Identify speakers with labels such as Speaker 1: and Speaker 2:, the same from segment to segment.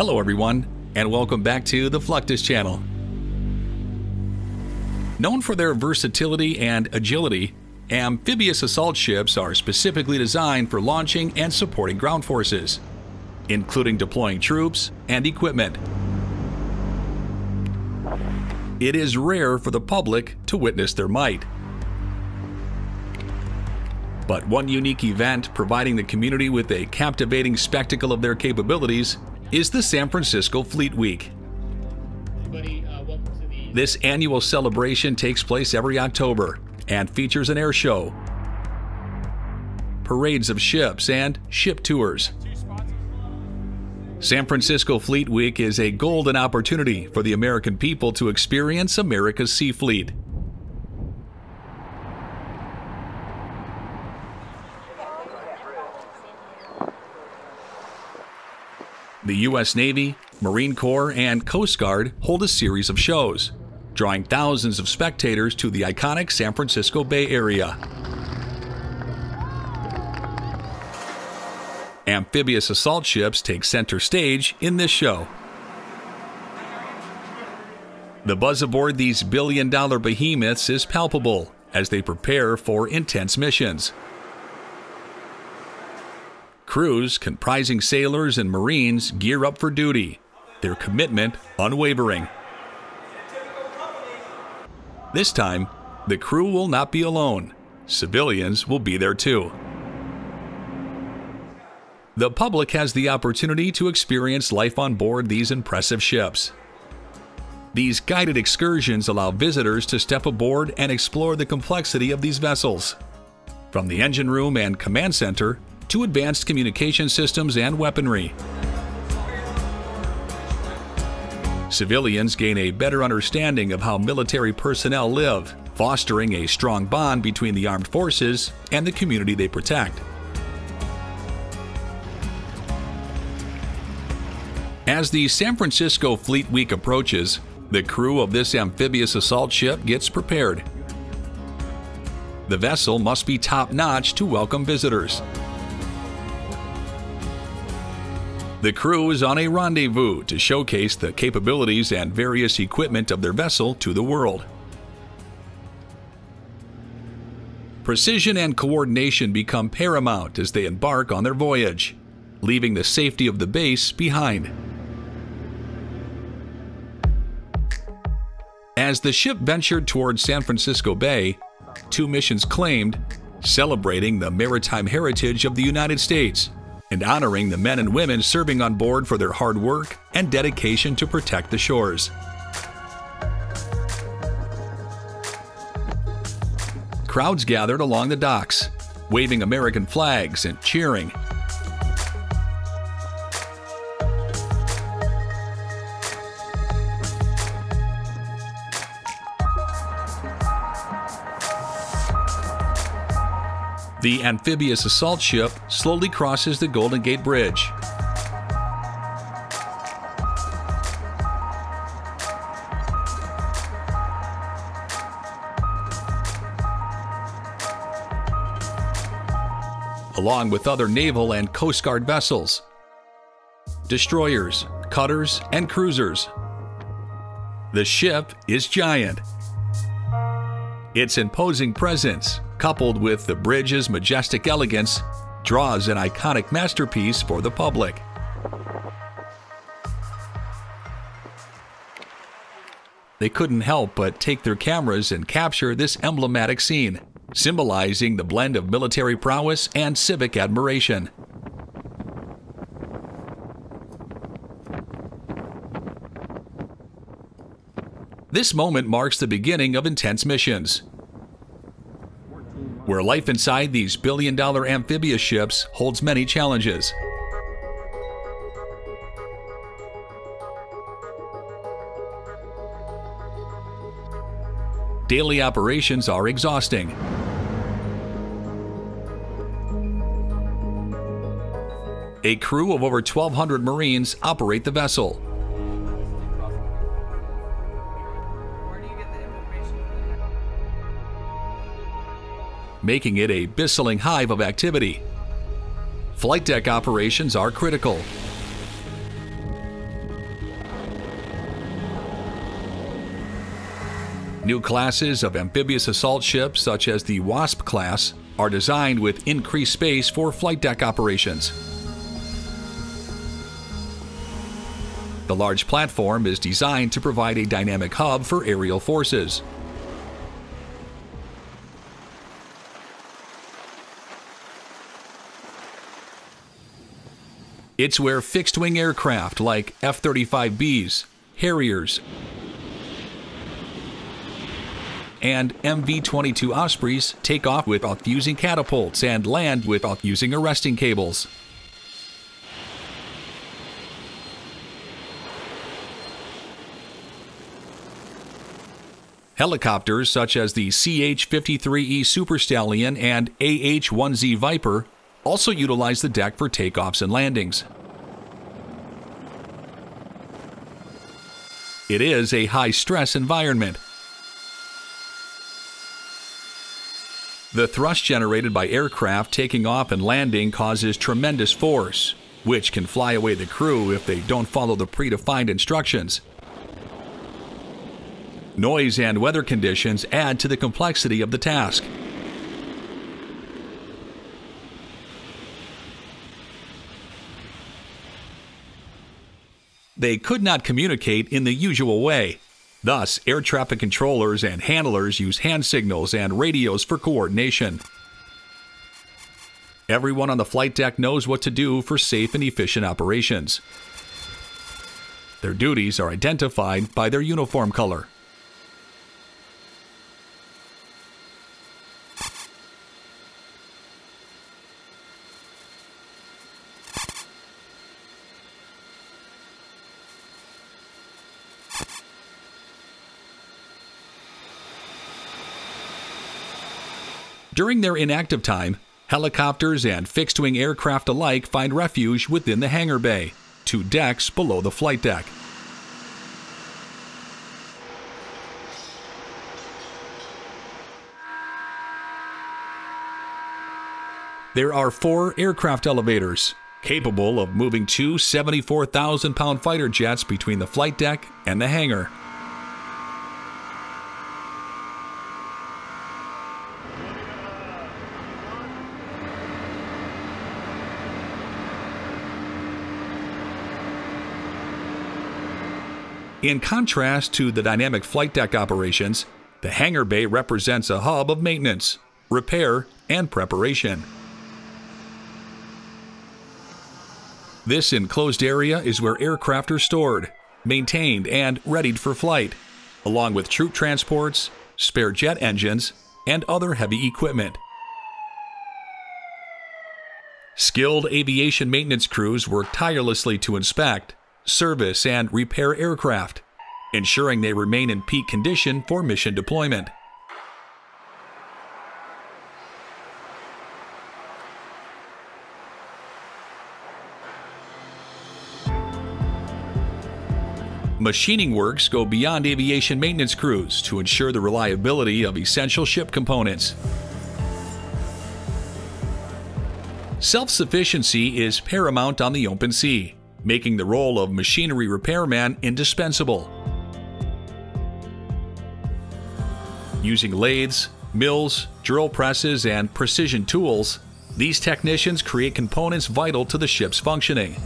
Speaker 1: Hello everyone, and welcome back to the Fluctus channel. Known for their versatility and agility, amphibious assault ships are specifically designed for launching and supporting ground forces, including deploying troops and equipment. It is rare for the public to witness their might. But one unique event providing the community with a captivating spectacle of their capabilities is the San Francisco Fleet Week. This annual celebration takes place every October and features an air show, parades of ships, and ship tours. San Francisco Fleet Week is a golden opportunity for the American people to experience America's sea fleet. The U.S. Navy, Marine Corps, and Coast Guard hold a series of shows, drawing thousands of spectators to the iconic San Francisco Bay Area. Amphibious assault ships take center stage in this show. The buzz aboard these billion dollar behemoths is palpable as they prepare for intense missions. Crews comprising sailors and Marines gear up for duty, their commitment unwavering. This time, the crew will not be alone. Civilians will be there too. The public has the opportunity to experience life on board these impressive ships. These guided excursions allow visitors to step aboard and explore the complexity of these vessels. From the engine room and command center to advanced communication systems and weaponry. Civilians gain a better understanding of how military personnel live, fostering a strong bond between the armed forces and the community they protect. As the San Francisco Fleet Week approaches, the crew of this amphibious assault ship gets prepared. The vessel must be top notch to welcome visitors. The crew is on a rendezvous to showcase the capabilities and various equipment of their vessel to the world. Precision and coordination become paramount as they embark on their voyage, leaving the safety of the base behind. As the ship ventured toward San Francisco Bay, two missions claimed celebrating the maritime heritage of the United States and honoring the men and women serving on board for their hard work and dedication to protect the shores. Crowds gathered along the docks, waving American flags and cheering. The amphibious assault ship slowly crosses the Golden Gate Bridge. along with other naval and Coast Guard vessels, destroyers, cutters, and cruisers. The ship is giant. Its imposing presence coupled with the bridge's majestic elegance, draws an iconic masterpiece for the public. They couldn't help but take their cameras and capture this emblematic scene, symbolizing the blend of military prowess and civic admiration. This moment marks the beginning of intense missions, where life inside these billion dollar amphibious ships holds many challenges. Daily operations are exhausting. A crew of over 1,200 Marines operate the vessel. making it a bustling hive of activity. Flight deck operations are critical. New classes of amphibious assault ships, such as the WASP class, are designed with increased space for flight deck operations. The large platform is designed to provide a dynamic hub for aerial forces. It's where fixed wing aircraft like F 35Bs, Harriers, and MV 22 Ospreys take off without using catapults and land without using arresting cables. Helicopters such as the CH 53E Super Stallion and AH 1Z Viper also utilize the deck for takeoffs and landings. It is a high stress environment. The thrust generated by aircraft taking off and landing causes tremendous force, which can fly away the crew if they don't follow the predefined instructions. Noise and weather conditions add to the complexity of the task. They could not communicate in the usual way. Thus, air traffic controllers and handlers use hand signals and radios for coordination. Everyone on the flight deck knows what to do for safe and efficient operations. Their duties are identified by their uniform color. During their inactive time, helicopters and fixed wing aircraft alike find refuge within the hangar bay, two decks below the flight deck. There are four aircraft elevators, capable of moving two 74,000 pound fighter jets between the flight deck and the hangar. In contrast to the dynamic flight deck operations, the hangar bay represents a hub of maintenance, repair, and preparation. This enclosed area is where aircraft are stored, maintained, and readied for flight, along with troop transports, spare jet engines, and other heavy equipment. Skilled aviation maintenance crews work tirelessly to inspect, service, and repair aircraft, ensuring they remain in peak condition for mission deployment. Machining works go beyond aviation maintenance crews to ensure the reliability of essential ship components. Self-sufficiency is paramount on the open sea making the role of machinery repairman indispensable. Using lathes, mills, drill presses, and precision tools, these technicians create components vital to the ship's functioning.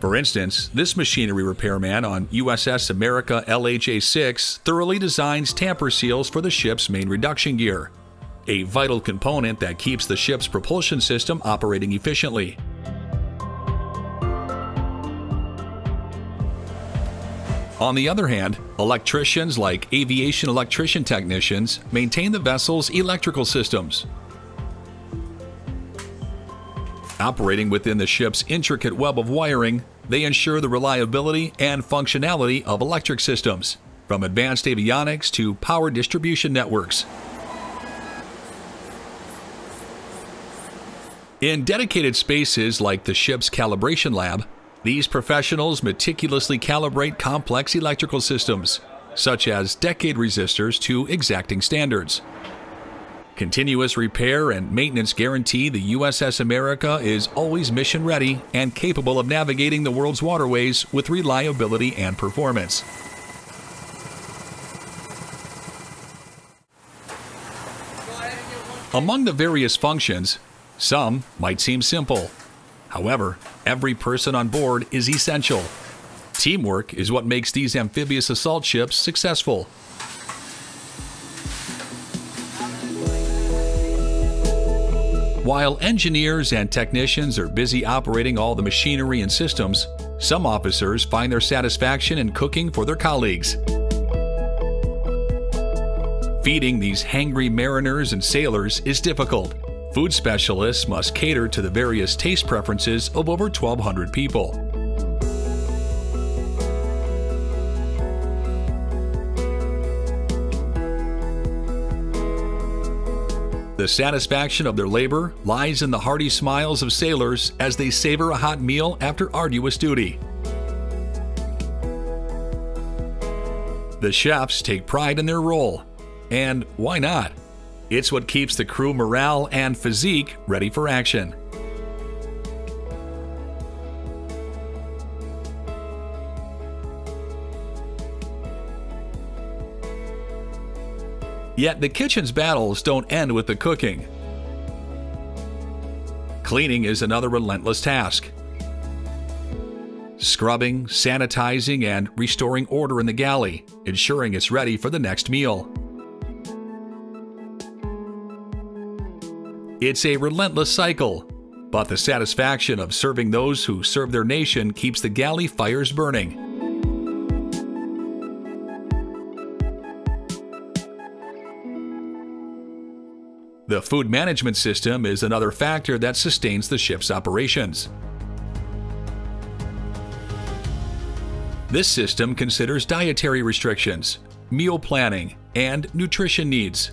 Speaker 1: For instance, this machinery repairman on USS America LHA 6 thoroughly designs tamper seals for the ship's main reduction gear, a vital component that keeps the ship's propulsion system operating efficiently. On the other hand, electricians like aviation electrician technicians maintain the vessel's electrical systems. Operating within the ship's intricate web of wiring, they ensure the reliability and functionality of electric systems, from advanced avionics to power distribution networks. In dedicated spaces like the ship's calibration lab, these professionals meticulously calibrate complex electrical systems, such as decade resistors, to exacting standards. Continuous repair and maintenance guarantee the USS America is always mission ready and capable of navigating the world's waterways with reliability and performance. Among the various functions, some might seem simple, However, every person on board is essential. Teamwork is what makes these amphibious assault ships successful. While engineers and technicians are busy operating all the machinery and systems, some officers find their satisfaction in cooking for their colleagues. Feeding these hangry mariners and sailors is difficult. Food specialists must cater to the various taste preferences of over 1,200 people. The satisfaction of their labor lies in the hearty smiles of sailors as they savor a hot meal after arduous duty. The chefs take pride in their role, and why not? It's what keeps the crew morale and physique ready for action. Yet the kitchen's battles don't end with the cooking. Cleaning is another relentless task. Scrubbing, sanitizing, and restoring order in the galley, ensuring it's ready for the next meal. It's a relentless cycle, but the satisfaction of serving those who serve their nation keeps the galley fires burning. The food management system is another factor that sustains the ship's operations. This system considers dietary restrictions, meal planning, and nutrition needs.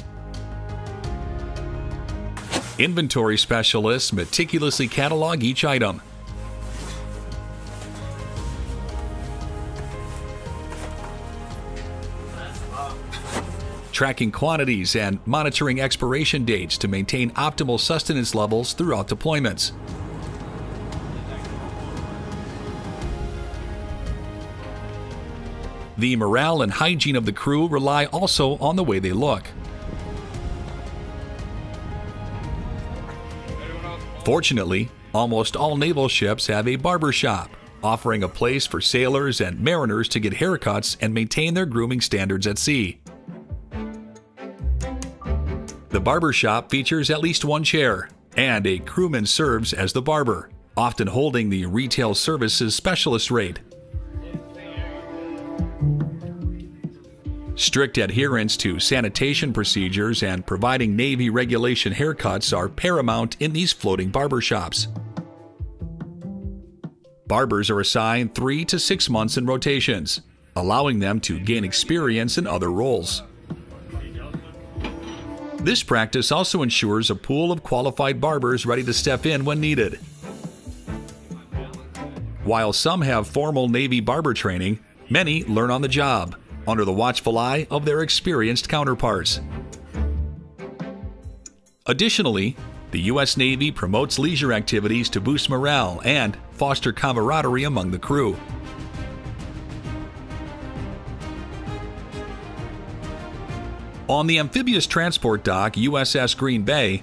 Speaker 1: Inventory specialists meticulously catalog each item, tracking quantities and monitoring expiration dates to maintain optimal sustenance levels throughout deployments. The morale and hygiene of the crew rely also on the way they look. Fortunately, almost all naval ships have a barber shop, offering a place for sailors and mariners to get haircuts and maintain their grooming standards at sea. The barber shop features at least one chair, and a crewman serves as the barber, often holding the retail services specialist rate. Strict adherence to sanitation procedures and providing Navy regulation haircuts are paramount in these floating barber shops. Barbers are assigned three to six months in rotations, allowing them to gain experience in other roles. This practice also ensures a pool of qualified barbers ready to step in when needed. While some have formal Navy barber training, many learn on the job, under the watchful eye of their experienced counterparts. Additionally, the U.S. Navy promotes leisure activities to boost morale and foster camaraderie among the crew. On the amphibious transport dock USS Green Bay,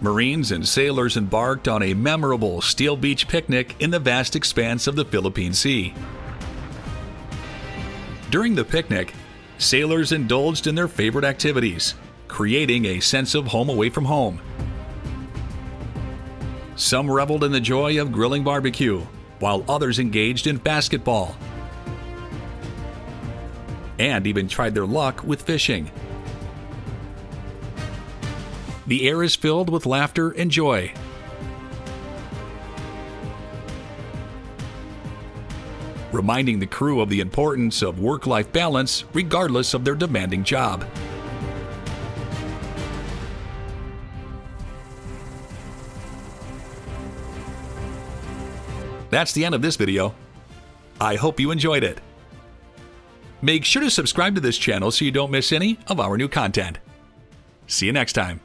Speaker 1: Marines and sailors embarked on a memorable steel beach picnic in the vast expanse of the Philippine Sea. During the picnic, sailors indulged in their favorite activities, creating a sense of home away from home. Some reveled in the joy of grilling barbecue, while others engaged in basketball and even tried their luck with fishing. The air is filled with laughter and joy. Reminding the crew of the importance of work life balance regardless of their demanding job. That's the end of this video. I hope you enjoyed it. Make sure to subscribe to this channel so you don't miss any of our new content. See you next time.